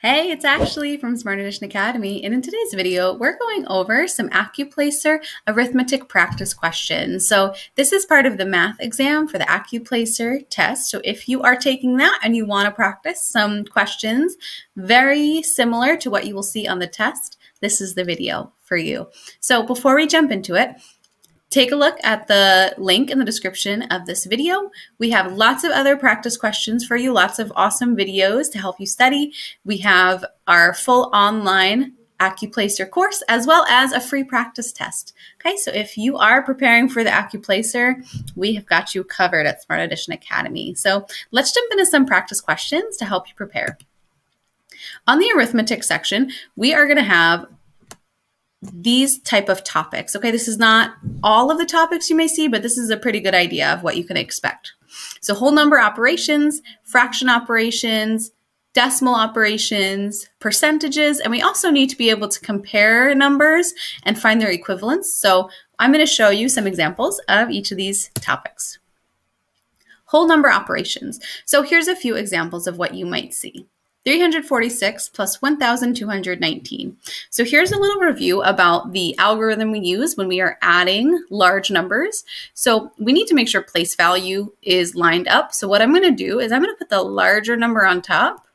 Hey, it's Ashlee from Smart Edition Academy, and in today's video, we're going over some AccuPlacer arithmetic practice questions. So this is part of the math exam for the AccuPlacer test. So if you are taking that and you want to practice some questions very similar to what you will see on the test, this is the video for you. So before we jump into it, Take a look at the link in the description of this video. We have lots of other practice questions for you, lots of awesome videos to help you study. We have our full online AccuPlacer course as well as a free practice test. Okay, so if you are preparing for the AccuPlacer, we have got you covered at Smart Edition Academy. So let's jump into some practice questions to help you prepare. On the arithmetic section, we are going to have these type of topics. Okay, this is not all of the topics you may see, but this is a pretty good idea of what you can expect. So whole number operations, fraction operations, decimal operations, percentages, and we also need to be able to compare numbers and find their equivalents. So I'm going to show you some examples of each of these topics. Whole number operations. So here's a few examples of what you might see. 346 plus 1,219. So here's a little review about the algorithm we use when we are adding large numbers. So we need to make sure place value is lined up. So what I'm going to do is I'm going to put the larger number on top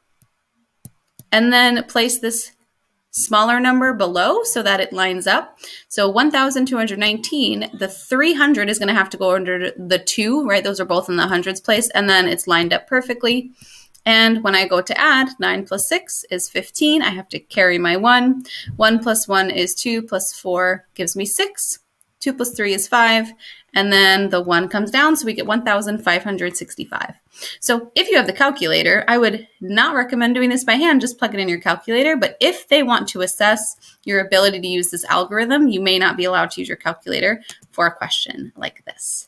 and then place this smaller number below so that it lines up. So 1,219, the 300 is going to have to go under the 2, right? Those are both in the hundreds place, and then it's lined up perfectly. And when I go to add, 9 plus 6 is 15. I have to carry my 1. 1 plus 1 is 2 plus 4 gives me 6. 2 plus 3 is 5. And then the 1 comes down, so we get 1,565. So if you have the calculator, I would not recommend doing this by hand. Just plug it in your calculator. But if they want to assess your ability to use this algorithm, you may not be allowed to use your calculator for a question like this.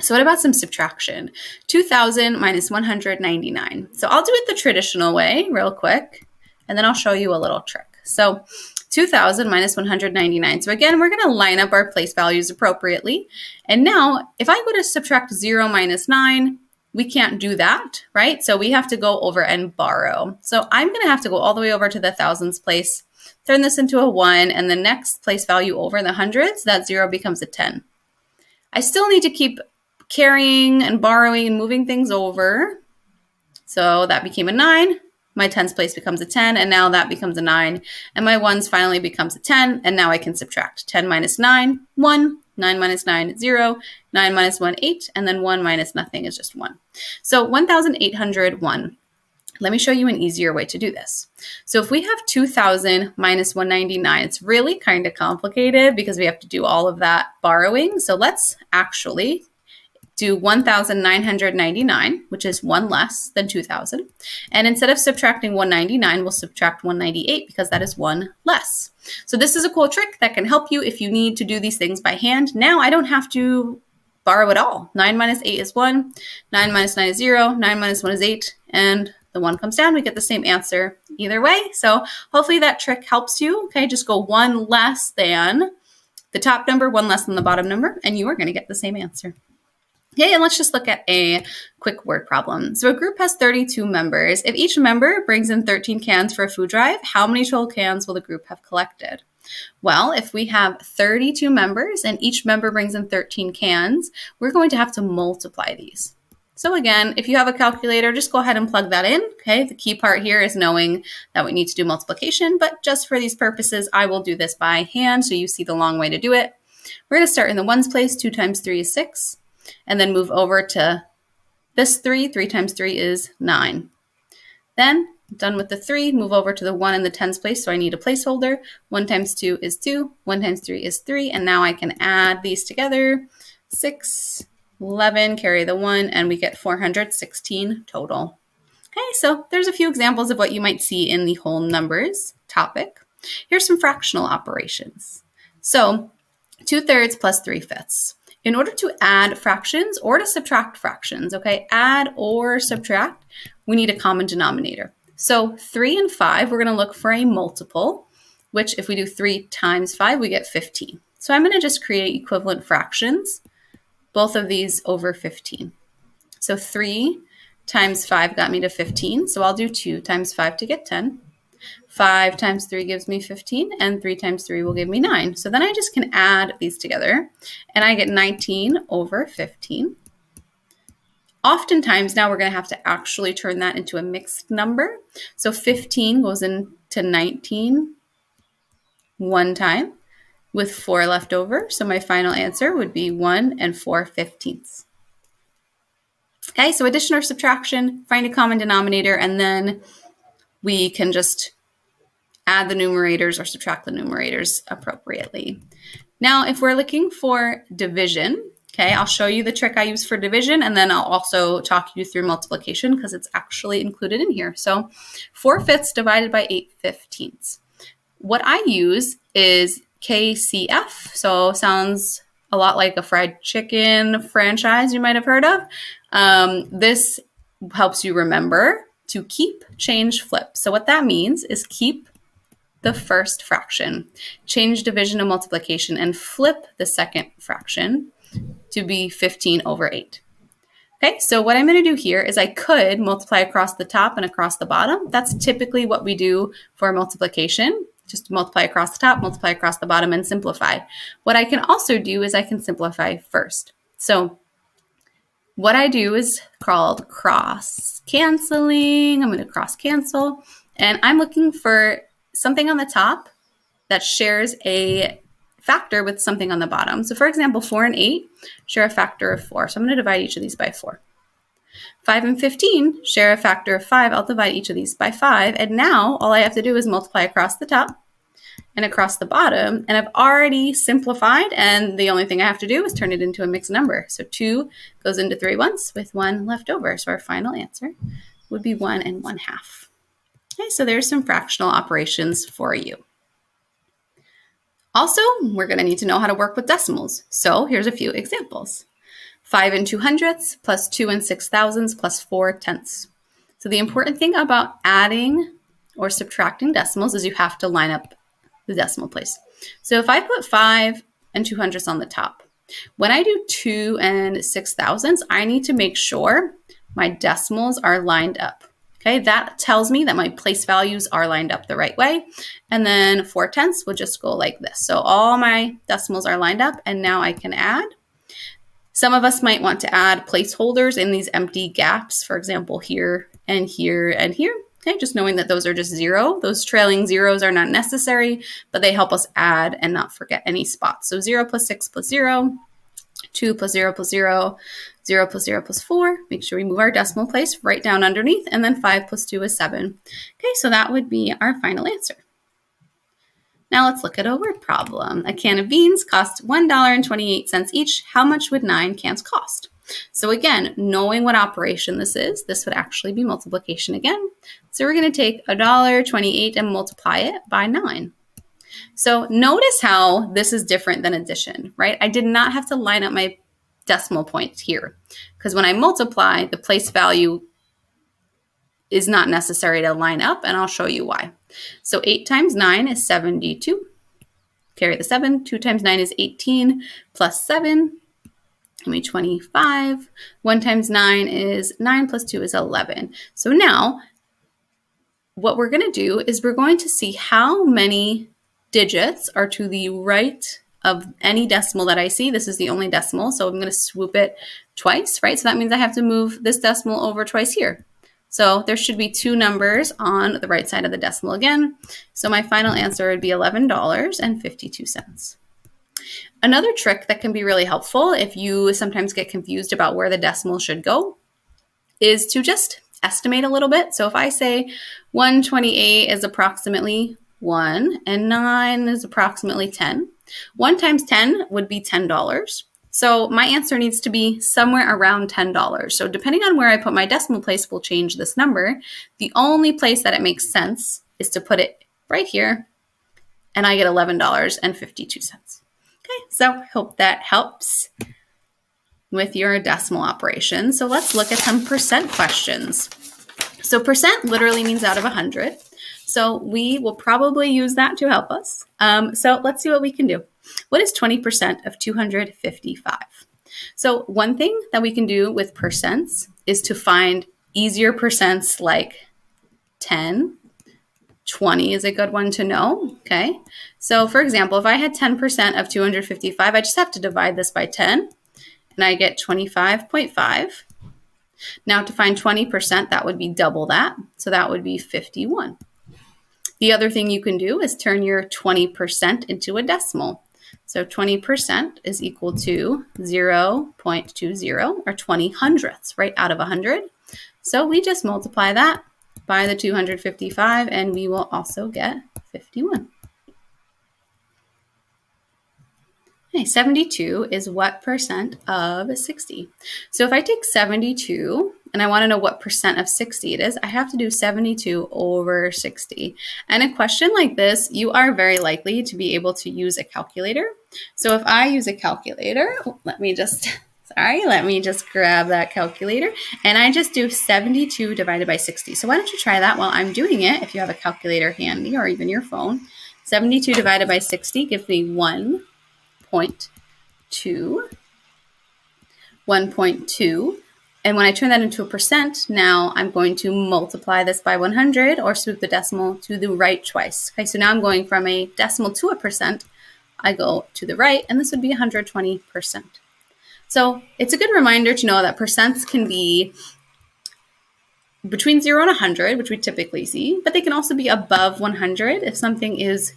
So what about some subtraction? 2,000 minus 199. So I'll do it the traditional way real quick, and then I'll show you a little trick. So 2,000 minus 199. So again, we're going to line up our place values appropriately. And now, if I go to subtract 0 minus 9, we can't do that, right? So we have to go over and borrow. So I'm going to have to go all the way over to the thousands place, turn this into a 1, and the next place value over the hundreds, that 0 becomes a 10. I still need to keep carrying and borrowing and moving things over. So that became a 9. My tens place becomes a 10, and now that becomes a 9. And my ones finally becomes a 10, and now I can subtract. 10 minus 9, 1. 9 minus 9, 0. 9 minus 1, 8. And then 1 minus nothing is just 1. So 1,801. Let me show you an easier way to do this. So if we have 2,000 minus 199, it's really kind of complicated because we have to do all of that borrowing. So let's actually do 1,999, which is one less than 2,000. And instead of subtracting 199, we'll subtract 198 because that is one less. So this is a cool trick that can help you if you need to do these things by hand. Now I don't have to borrow at all. 9 minus 8 is 1, 9 minus 9 is 0, 9 minus 1 is 8, and the 1 comes down. We get the same answer either way. So hopefully that trick helps you. Okay, just go one less than the top number, one less than the bottom number, and you are going to get the same answer. Okay, and let's just look at a quick word problem. So a group has 32 members. If each member brings in 13 cans for a food drive, how many total cans will the group have collected? Well, if we have 32 members and each member brings in 13 cans, we're going to have to multiply these. So again, if you have a calculator, just go ahead and plug that in. Okay, the key part here is knowing that we need to do multiplication, but just for these purposes, I will do this by hand so you see the long way to do it. We're going to start in the ones place. 2 times 3 is 6 and then move over to this 3. 3 times 3 is 9. Then, done with the 3, move over to the 1 in the tens place, so I need a placeholder. 1 times 2 is 2, 1 times 3 is 3, and now I can add these together. 6, 11, carry the 1, and we get 416 total. Okay, so there's a few examples of what you might see in the whole numbers topic. Here's some fractional operations. So 2 thirds plus 3 fifths in order to add fractions or to subtract fractions, okay, add or subtract, we need a common denominator. So 3 and 5, we're going to look for a multiple, which if we do 3 times 5, we get 15. So I'm going to just create equivalent fractions, both of these over 15. So 3 times 5 got me to 15, so I'll do 2 times 5 to get 10. 5 times 3 gives me 15, and 3 times 3 will give me 9. So then I just can add these together, and I get 19 over 15. Oftentimes now we're going to have to actually turn that into a mixed number. So 15 goes into 19 one time with 4 left over. So my final answer would be 1 and 4 fifteenths. Okay, so addition or subtraction, find a common denominator, and then we can just add the numerators or subtract the numerators appropriately. Now, if we're looking for division, Okay, I'll show you the trick I use for division and then I'll also talk you through multiplication because it's actually included in here. So 4 fifths divided by 8 fifteenths. What I use is KCF, so sounds a lot like a fried chicken franchise you might have heard of. Um, this helps you remember to keep, change, flip. So what that means is keep the first fraction, change division and multiplication, and flip the second fraction to be 15 over 8. Okay, so what I'm going to do here is I could multiply across the top and across the bottom. That's typically what we do for multiplication. Just multiply across the top, multiply across the bottom, and simplify. What I can also do is I can simplify first. So what I do is called cross canceling. I'm going to cross cancel. And I'm looking for something on the top that shares a factor with something on the bottom. So for example, 4 and 8 share a factor of 4. So I'm going to divide each of these by 4. 5 and 15 share a factor of 5. I'll divide each of these by 5. And now all I have to do is multiply across the top and across the bottom. And I've already simplified. And the only thing I have to do is turn it into a mixed number. So 2 goes into 3 once with 1 left over. So our final answer would be 1 and 1 half. Okay, so there's some fractional operations for you. Also, we're going to need to know how to work with decimals. So here's a few examples. 5 and 2 hundredths plus 2 and 6 thousandths plus 4 tenths. So the important thing about adding or subtracting decimals is you have to line up the decimal place. So if I put 5 and 2 hundredths on the top, when I do 2 and 6 thousandths, I need to make sure my decimals are lined up. Okay, that tells me that my place values are lined up the right way. And then 4 tenths will just go like this. So all my decimals are lined up and now I can add. Some of us might want to add placeholders in these empty gaps, for example, here and here and here. Okay, just knowing that those are just zero. Those trailing zeros are not necessary, but they help us add and not forget any spots. So 0 plus 6 plus 0, 2 plus 0 plus 0, 0 plus 0 plus 4. Make sure we move our decimal place right down underneath. And then 5 plus 2 is 7. Okay, so that would be our final answer. Now let's look at a word problem. A can of beans costs $1.28 each. How much would nine cans cost? So again, knowing what operation this is, this would actually be multiplication again. So we're going to take $1.28 and multiply it by 9. So notice how this is different than addition, right? I did not have to line up my decimal points here because when I multiply, the place value is not necessary to line up, and I'll show you why. So 8 times 9 is 72. Carry the 7. 2 times 9 is 18, plus 7, give me 25. 1 times 9 is 9, plus 2 is 11. So now, what we're going to do is we're going to see how many digits are to the right of any decimal that I see. This is the only decimal, so I'm going to swoop it twice, right? So that means I have to move this decimal over twice here. So there should be two numbers on the right side of the decimal again. So my final answer would be $11.52. Another trick that can be really helpful if you sometimes get confused about where the decimal should go is to just estimate a little bit. So if I say 128 is approximately 1 and 9 is approximately 10. 1 times 10 would be $10. So my answer needs to be somewhere around $10. So depending on where I put my decimal place will change this number. The only place that it makes sense is to put it right here and I get $11.52. Okay, so hope that helps with your decimal operation. So let's look at some percent questions. So percent literally means out of 100. So we will probably use that to help us. Um, so let's see what we can do. What is 20% of 255? So one thing that we can do with percents is to find easier percents like 10, 20 is a good one to know. Okay. So for example, if I had 10% of 255, I just have to divide this by 10 and I get 25.5. Now to find 20%, that would be double that. So that would be 51. The other thing you can do is turn your 20% into a decimal. So 20% is equal to 0 0.20 or 20 hundredths, right out of 100. So we just multiply that by the 255 and we will also get 51. Okay, 72 is what percent of 60? So if I take 72 and I want to know what percent of 60 it is, I have to do 72 over 60. And a question like this, you are very likely to be able to use a calculator. So if I use a calculator, let me just, sorry, let me just grab that calculator. And I just do 72 divided by 60. So why don't you try that while I'm doing it, if you have a calculator handy or even your phone. 72 divided by 60 gives me 1 1.2. 1.2. And when I turn that into a percent, now I'm going to multiply this by 100 or swoop the decimal to the right twice. Okay, so now I'm going from a decimal to a percent. I go to the right, and this would be 120%. So it's a good reminder to know that percents can be between 0 and 100, which we typically see, but they can also be above 100 if something is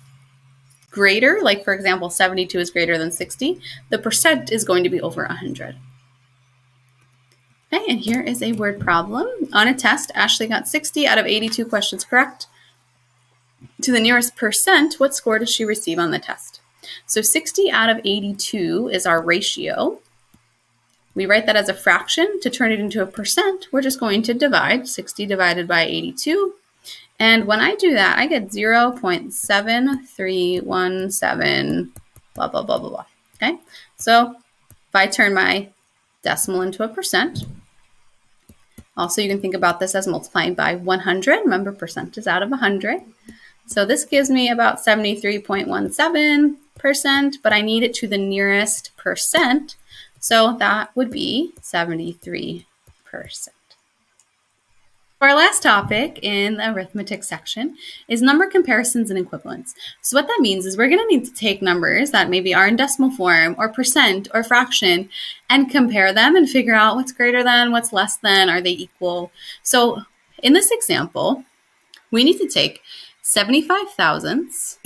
greater, like for example, 72 is greater than 60, the percent is going to be over 100. Okay, and here is a word problem. On a test, Ashley got 60 out of 82 questions correct. To the nearest percent, what score does she receive on the test? So 60 out of 82 is our ratio. We write that as a fraction. To turn it into a percent, we're just going to divide 60 divided by 82. And when I do that, I get 0 0.7317, blah, blah, blah, blah, blah. Okay, so if I turn my decimal into a percent, also you can think about this as multiplying by 100. Remember, percent is out of 100. So this gives me about 73.17%, but I need it to the nearest percent. So that would be 73%. Our last topic in the arithmetic section is number comparisons and equivalents. So what that means is we're going to need to take numbers that maybe are in decimal form or percent or fraction and compare them and figure out what's greater than, what's less than, are they equal? So in this example, we need to take 75 thousandths,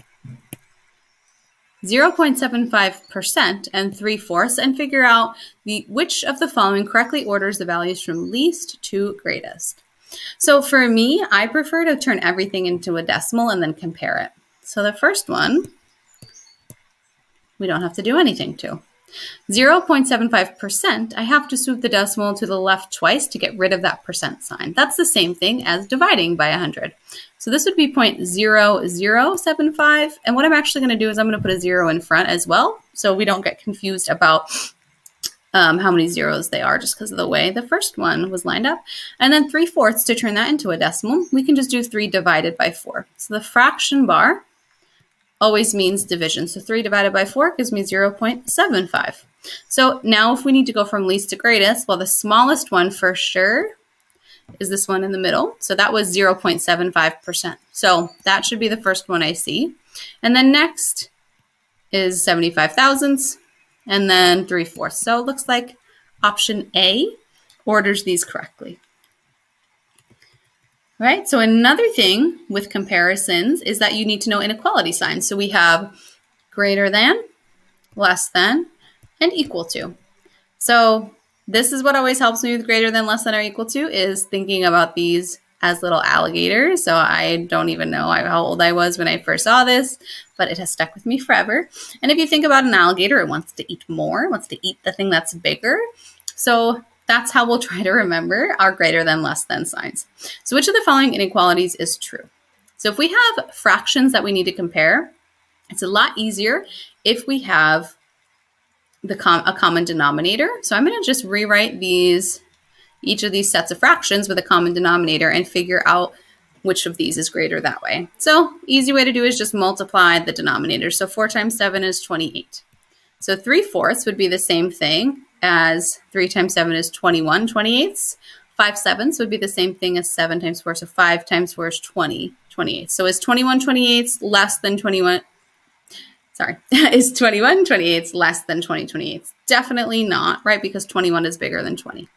0.75% and 3 fourths and figure out the which of the following correctly orders the values from least to greatest. So for me, I prefer to turn everything into a decimal and then compare it. So the first one, we don't have to do anything to. 0.75%, I have to swoop the decimal to the left twice to get rid of that percent sign. That's the same thing as dividing by 100. So this would be 0.0075. And what I'm actually going to do is I'm going to put a zero in front as well. So we don't get confused about um, how many zeros they are just because of the way the first one was lined up. And then 3 fourths to turn that into a decimal, we can just do 3 divided by 4. So the fraction bar always means division. So 3 divided by 4 gives me 0 0.75. So now if we need to go from least to greatest, well, the smallest one for sure is this one in the middle. So that was 0.75%. So that should be the first one I see. And then next is 75 thousandths and then 3 fourths. So it looks like option A orders these correctly. All right, so another thing with comparisons is that you need to know inequality signs. So we have greater than, less than, and equal to. So this is what always helps me with greater than, less than, or equal to is thinking about these as little alligators. So I don't even know how old I was when I first saw this, but it has stuck with me forever. And if you think about an alligator, it wants to eat more, wants to eat the thing that's bigger. So that's how we'll try to remember our greater than, less than signs. So which of the following inequalities is true? So if we have fractions that we need to compare, it's a lot easier if we have the com a common denominator. So I'm going to just rewrite these each of these sets of fractions with a common denominator and figure out which of these is greater that way. So easy way to do is just multiply the denominator. So 4 times 7 is 28. So 3 fourths would be the same thing as 3 times 7 is 21 28ths. 5 sevenths would be the same thing as 7 times 4. So 5 times 4 is 20 28. So is 21 28ths less than 21? Sorry, is 21 28ths less than 20 28ths? Definitely not, right? Because 21 is bigger than 20.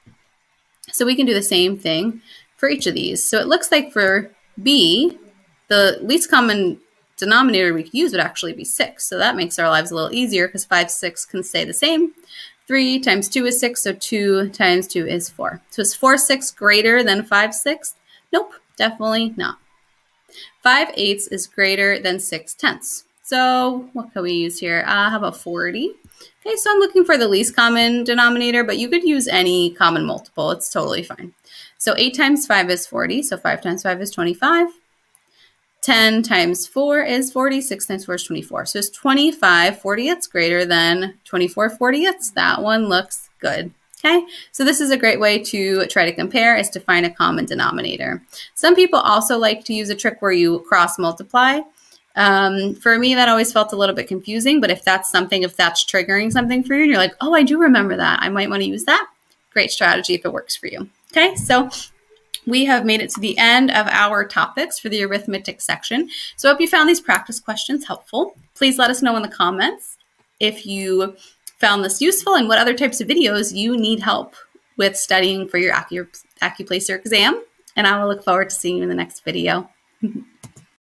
So we can do the same thing for each of these. So it looks like for B, the least common denominator we could use would actually be 6. So that makes our lives a little easier because 5, 6 can stay the same. 3 times 2 is 6, so 2 times 2 is 4. So is 4 6 greater than 5 6? Nope, definitely not. 5 eighths is greater than 6 tenths. So what can we use here? Uh, how about 40? Okay, so I'm looking for the least common denominator, but you could use any common multiple. It's totally fine. So 8 times 5 is 40, so 5 times 5 is 25. 10 times 4 is 40. 6 times 4 is 24. So it's 25 40ths greater than 24 40ths. That one looks good. Okay, so this is a great way to try to compare is to find a common denominator. Some people also like to use a trick where you cross multiply. Um, for me, that always felt a little bit confusing, but if that's something, if that's triggering something for you and you're like, oh, I do remember that, I might want to use that. Great strategy if it works for you. Okay, so we have made it to the end of our topics for the arithmetic section. So I hope you found these practice questions helpful. Please let us know in the comments if you found this useful and what other types of videos you need help with studying for your Acu Accuplacer exam. And I will look forward to seeing you in the next video.